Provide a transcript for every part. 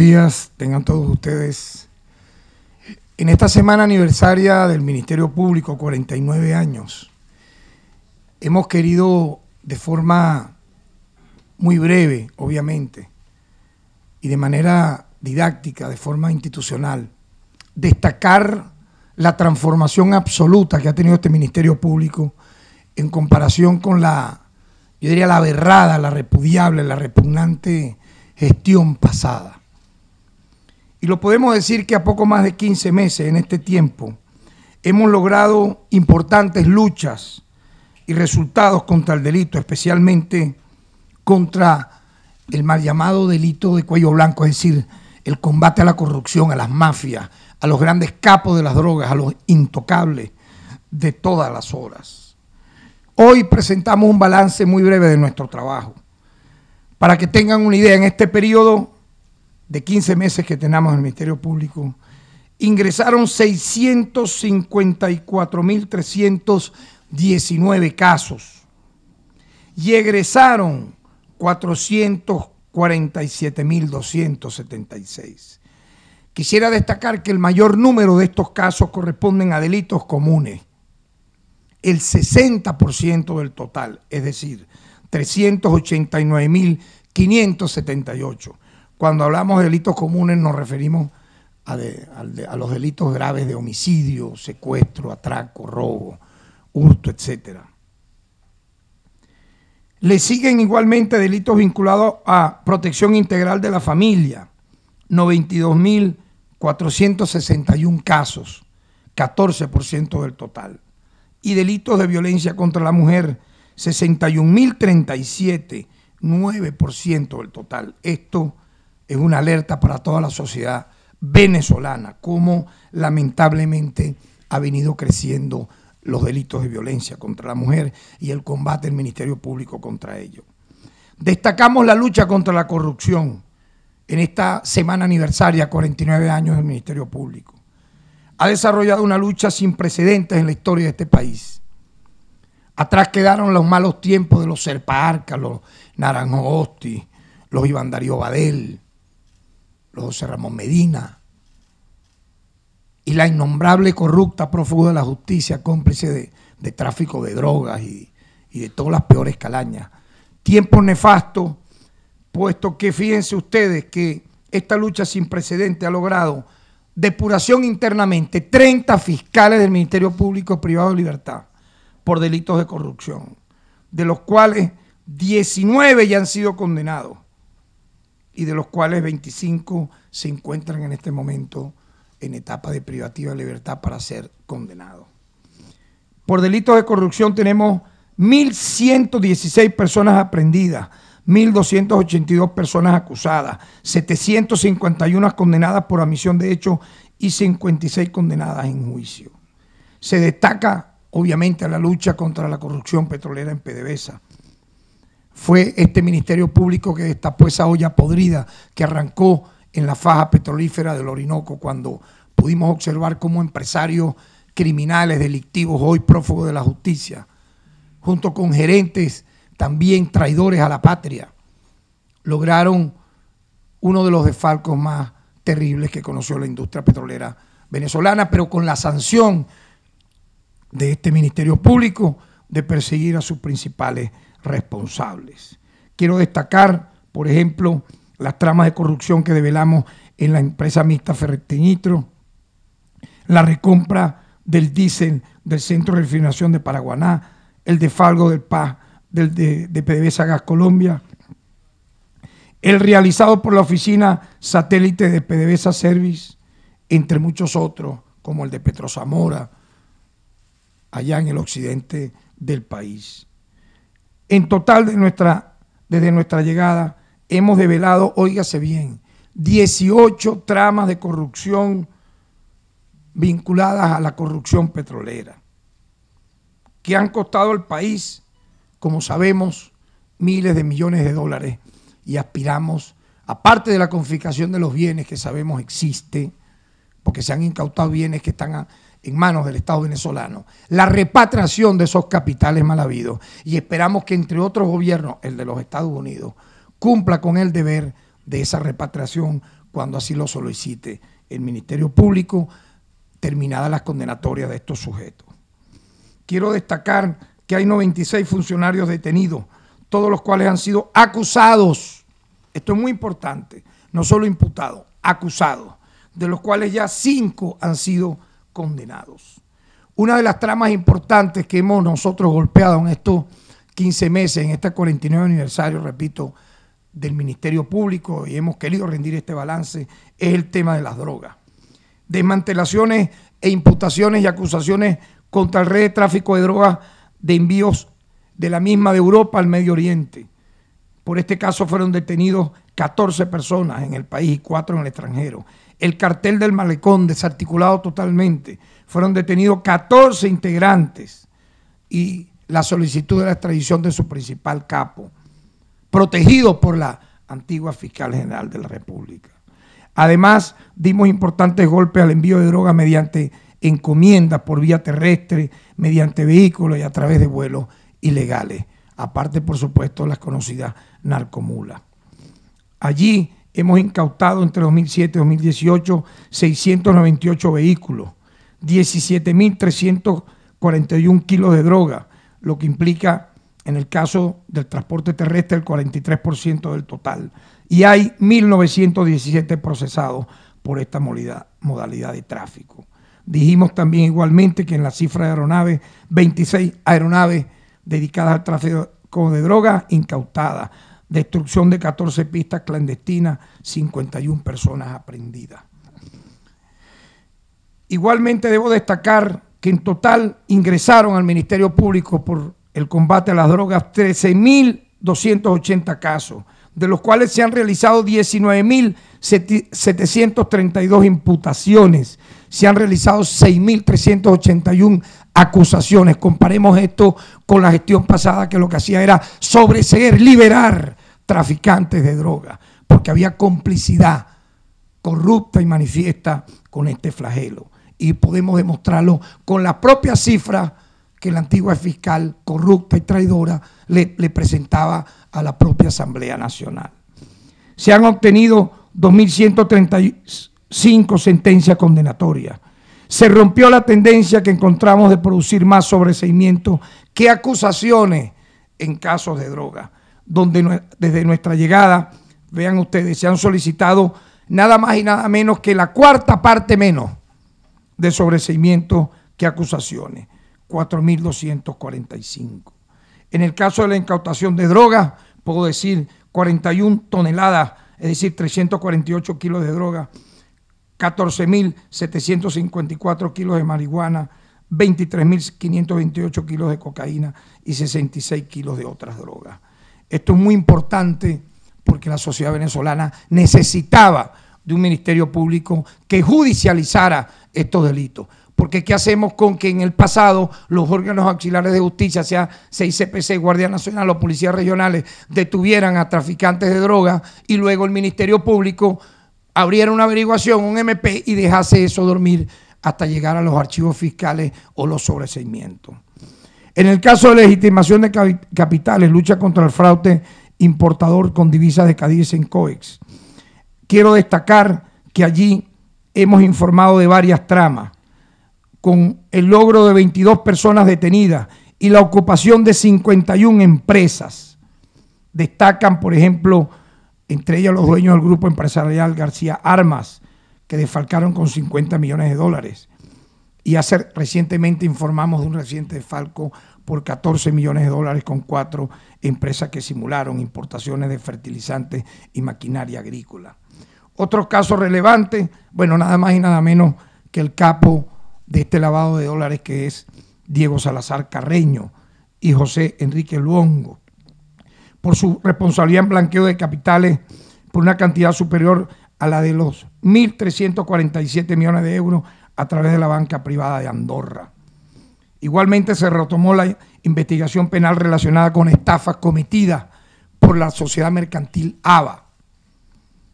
días, tengan todos ustedes. En esta semana aniversaria del Ministerio Público, 49 años, hemos querido de forma muy breve, obviamente, y de manera didáctica, de forma institucional, destacar la transformación absoluta que ha tenido este Ministerio Público en comparación con la, yo diría, la aberrada, la repudiable, la repugnante gestión pasada. Y lo podemos decir que a poco más de 15 meses en este tiempo hemos logrado importantes luchas y resultados contra el delito, especialmente contra el mal llamado delito de cuello blanco, es decir, el combate a la corrupción, a las mafias, a los grandes capos de las drogas, a los intocables de todas las horas. Hoy presentamos un balance muy breve de nuestro trabajo. Para que tengan una idea, en este periodo de 15 meses que tenemos en el Ministerio Público, ingresaron 654.319 casos y egresaron 447.276. Quisiera destacar que el mayor número de estos casos corresponden a delitos comunes, el 60% del total, es decir, 389.578. Cuando hablamos de delitos comunes nos referimos a, a, los delitos graves de homicidio, secuestro, atraco, robo, hurto, etcétera. Le siguen igualmente delitos vinculados a protección integral de la familia, 92.461 casos, 14% del total. Y delitos de violencia contra la mujer, 61.037, 9% del total. Esto es una alerta para toda la sociedad venezolana, como lamentablemente ha venido creciendo los delitos de violencia contra la mujer y el combate del Ministerio Público contra ello. Destacamos la lucha contra la corrupción en esta semana aniversaria, 49 años del Ministerio Público. Ha desarrollado una lucha sin precedentes en la historia de este país. Atrás quedaron los malos tiempos de los Serpa los Naranjo Osti, los Iván Darío Badel, los José Ramón Medina, y la innombrable corrupta prófugo de la justicia, cómplice de, tráfico de drogas y, y, de todas las peores calañas. Tiempo nefasto, puesto que fíjense ustedes que esta lucha sin precedente ha logrado depuración internamente 30 fiscales del Ministerio Público Privado de Libertad por delitos de corrupción, de los cuales 19 ya han sido condenados y de los cuales 25 se encuentran en este momento en etapa de privativa de libertad para ser condenado. Por delitos de corrupción tenemos 1.116 personas aprendidas, 1.282 personas acusadas, 751 condenadas por admisión de hecho y 56 condenadas en juicio. Se destaca, obviamente, la lucha contra la corrupción petrolera en PDVSA. Fue este Ministerio Público que destapó esa olla podrida que arrancó en la faja petrolífera del Orinoco cuando pudimos observar cómo empresarios criminales, delictivos, hoy prófugos de la justicia, junto con gerentes también traidores a la patria, lograron uno de los desfalcos más terribles que conoció la industria petrolera venezolana, pero con la sanción de este Ministerio Público de perseguir a sus principales responsables. Quiero destacar, por ejemplo, las tramas de corrupción que develamos en la empresa mixta Ferreteñitro, la recompra del diésel del Centro de Refinación de Paraguaná, el defalgo del PA del, de, de PDVSA Gas Colombia, el realizado por la oficina satélite de PDVSA Service, entre muchos otros, como el de Petrosamora, allá en el occidente del país. En total, de nuestra, desde nuestra llegada, hemos develado, óigase bien, 18 tramas de corrupción vinculadas a la corrupción petrolera, que han costado al país, como sabemos, miles de millones de dólares y aspiramos, aparte de la confiscación de los bienes que sabemos existe, porque se han incautado bienes que están en manos del Estado venezolano, la repatriación de esos capitales mal habidos y esperamos que entre otros gobiernos, el de los Estados Unidos, cumpla con el deber de esa repatriación cuando así lo solicite el Ministerio Público, terminadas las condenatorias de estos sujetos. Quiero destacar que hay 96 funcionarios detenidos, todos los cuales han sido acusados. Esto es muy importante, no solo imputados, acusados, de los cuales ya cinco han sido condenados. Una de las tramas importantes que hemos nosotros golpeado en estos 15 meses, en este 49 aniversario, repito, del Ministerio Público y hemos querido rendir este balance, es el tema de las drogas. Desmantelaciones e imputaciones y acusaciones contra el red de tráfico de drogas de envíos de la misma de Europa al Medio Oriente. Por este caso fueron detenidos 14 personas en el país y 4 en el extranjero. El cartel del malecón desarticulado totalmente. Fueron detenidos 14 integrantes y la solicitud de la extradición de su principal capo protegido por la antigua fiscal general de la República. Además, dimos importantes golpes al envío de drogas mediante encomiendas por vía terrestre, mediante vehículos y a través de vuelos ilegales. Aparte, por supuesto, las conocidas narcomulas. Allí hemos incautado entre 2007 y 2018 698 vehículos, 17.341 kilos de droga, lo que implica en el caso del transporte terrestre el 43% del total. Y hay 1.917 procesados por esta modalidad, de tráfico. Dijimos también igualmente que en la cifra de aeronaves, 26 aeronaves dedicadas al tráfico de drogas incautadas, destrucción de 14 pistas clandestinas, 51 personas aprendidas. Igualmente debo destacar que en total ingresaron al Ministerio Público por el combate a las drogas 13.280 casos, de los cuales se han realizado 19.732 imputaciones, se han realizado 6.381 acusaciones. Comparemos esto con la gestión pasada que lo que hacía era sobreseer, liberar traficantes de drogas, porque había complicidad corrupta y manifiesta con este flagelo. Y podemos demostrarlo con la propia cifra que la antigua fiscal corrupta y traidora le, presentaba a la propia Asamblea Nacional. Se han obtenido 2.135 sentencias condenatorias. Se rompió la tendencia que encontramos de producir más sobreseimientos que acusaciones en casos de droga, donde desde nuestra llegada, vean ustedes, se han solicitado nada más y nada menos que la cuarta parte menos de sobreseimientos que acusaciones. 4.245. En el caso de la incautación de drogas, puedo decir 41 toneladas, es decir, 348 kilos de droga, 14.754 kilos de marihuana, 23.528 kilos de cocaína y 66 kilos de otras drogas. Esto es muy importante porque la sociedad venezolana necesitaba de un ministerio público que judicializara estos delitos. Porque ¿qué hacemos con que en el pasado los órganos auxiliares de justicia, sea CICPC, Guardia Nacional o policías regionales, detuvieran a traficantes de drogas y luego el Ministerio Público abriera una averiguación, un MP y dejase eso dormir hasta llegar a los archivos fiscales o los sobreseimientos? En el caso de legitimación de capitales, lucha contra el fraude importador con divisas de Cádiz en COEX. Quiero destacar que allí hemos informado de varias tramas con el logro de 22 personas detenidas y la ocupación de 51 empresas. Destacan, por ejemplo, entre ellas los dueños del grupo empresarial García Armas, que desfalcaron con 50 millones de dólares. Y hace, recientemente informamos de un reciente desfalco por 14 millones de dólares con cuatro empresas que simularon importaciones de fertilizantes y maquinaria agrícola. Otro caso relevante, bueno, nada más y nada menos que el capo de este lavado de dólares que es Diego Salazar Carreño y José Enrique Luongo, por su responsabilidad en blanqueo de capitales por una cantidad superior a la de los 1.347 millones de euros a través de la banca privada de Andorra. Igualmente se retomó la investigación penal relacionada con estafas cometidas por la sociedad mercantil ABA.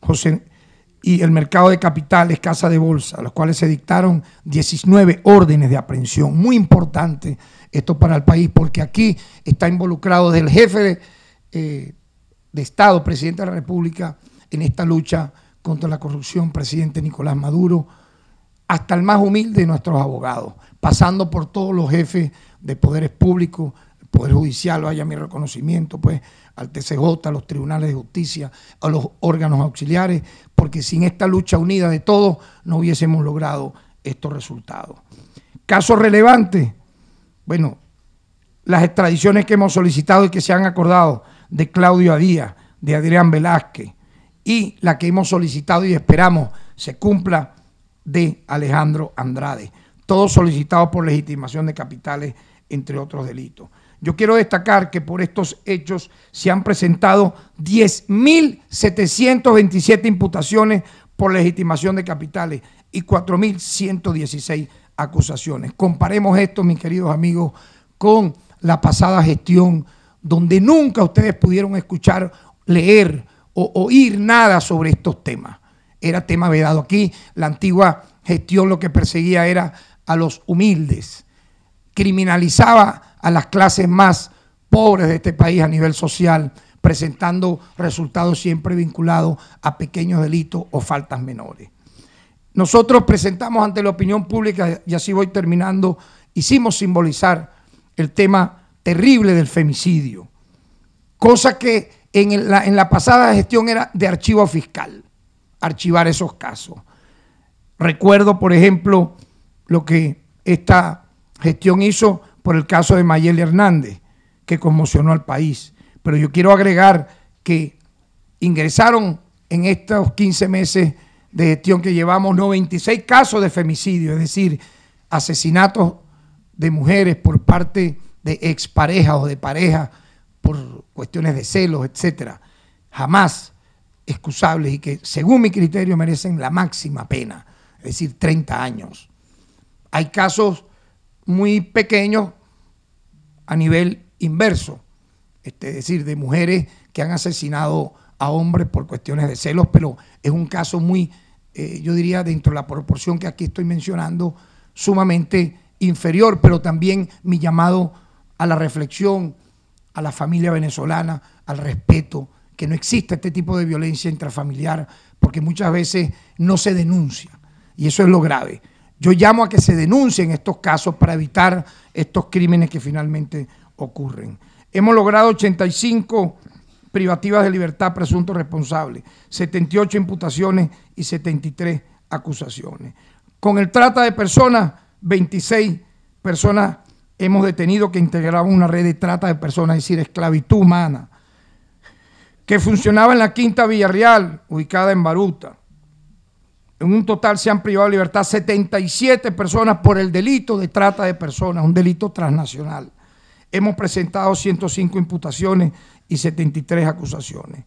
José y el mercado de capitales, casa de bolsa, a los cuales se dictaron 19 órdenes de aprehensión. Muy importante esto para el país, porque aquí está involucrado del jefe de, eh, de Estado, presidente de la República, en esta lucha contra la corrupción, presidente Nicolás Maduro, hasta el más humilde de nuestros abogados, pasando por todos los jefes de poderes públicos, el Poder Judicial, vaya mi reconocimiento, pues, al TCJ, a los tribunales de justicia, a los órganos auxiliares, porque sin esta lucha unida de todos no hubiésemos logrado estos resultados. Casos relevantes, bueno, las extradiciones que hemos solicitado y que se han acordado de Claudio Adía, de Adrián Velázquez, y la que hemos solicitado y esperamos se cumpla de Alejandro Andrade, todos solicitados por legitimación de capitales, entre otros delitos. Yo quiero destacar que por estos hechos se han presentado 10.727 imputaciones por legitimación de capitales y 4.116 acusaciones. Comparemos esto, mis queridos amigos, con la pasada gestión, donde nunca ustedes pudieron escuchar, leer o oír nada sobre estos temas. Era tema vedado aquí. La antigua gestión lo que perseguía era a los humildes, criminalizaba a las clases más pobres de este país a nivel social, presentando resultados siempre vinculados a pequeños delitos o faltas menores. Nosotros presentamos ante la opinión pública, y así voy terminando, hicimos simbolizar el tema terrible del femicidio, cosa que en la, en la pasada gestión era de archivo fiscal, archivar esos casos. Recuerdo, por ejemplo, lo que esta gestión hizo por el caso de Mayeli Hernández, que conmocionó al país. Pero yo quiero agregar que ingresaron en estos 15 meses de gestión que llevamos 96 casos de femicidio, es decir, asesinatos de mujeres por parte de exparejas o de parejas por cuestiones de celos, etcétera, jamás excusables y que según mi criterio merecen la máxima pena, es decir, 30 años. Hay casos muy pequeños a nivel inverso, este, es decir, de mujeres que han asesinado a hombres por cuestiones de celos, pero es un caso muy, eh, yo diría, dentro de la proporción que aquí estoy mencionando, sumamente inferior, pero también mi llamado a la reflexión, a la familia venezolana, al respeto, que no exista este tipo de violencia intrafamiliar, porque muchas veces no se denuncia, y eso es lo grave. Yo llamo a que se denuncien estos casos para evitar estos crímenes que finalmente ocurren. Hemos logrado 85 privativas de libertad presuntos responsables, 78 imputaciones y 73 acusaciones. Con el trata de personas, 26 personas hemos detenido que integraban una red de trata de personas, es decir, esclavitud humana, que funcionaba en la Quinta Villarreal, ubicada en Baruta. En un total se han privado de libertad 77 personas por el delito de trata de personas, un delito transnacional. Hemos presentado 105 imputaciones y 73 acusaciones.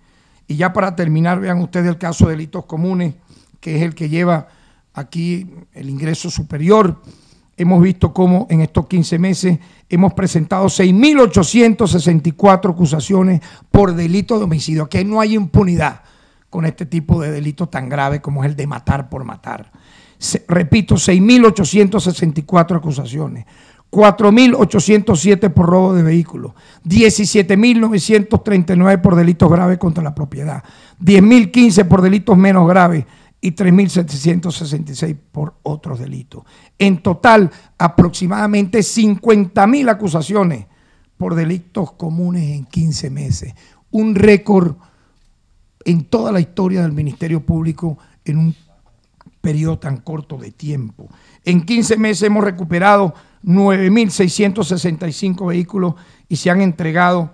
Y ya para terminar, vean ustedes el caso de delitos comunes, que es el que lleva aquí el ingreso superior. Hemos visto cómo en estos 15 meses hemos presentado 6.864 acusaciones por delito de homicidio. Aquí no hay impunidad con este tipo de delitos tan graves como es el de matar por matar. repito, 6.864 acusaciones. 4.807 por robo de vehículos, 17.939 por delitos graves contra la propiedad, 10.015 por delitos menos graves y 3.766 por otros delitos. En total, aproximadamente 50.000 acusaciones por delitos comunes en 15 meses. Un récord en toda la historia del Ministerio Público en un periodo tan corto de tiempo. En 15 meses hemos recuperado 9.665 vehículos y se han entregado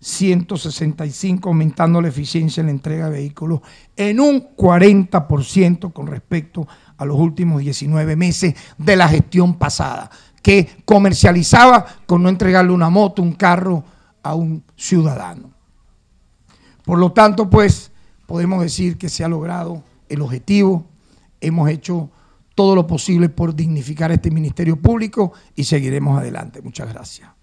18.165, aumentando la eficiencia en la entrega de vehículos en un 40% con respecto a los últimos 19 meses de la gestión pasada, que comercializaba con no entregarle una moto, un carro a un ciudadano. Por lo tanto, pues podemos decir que se ha logrado el objetivo, hemos hecho todo lo posible por dignificar este Ministerio Público y seguiremos adelante. Muchas gracias.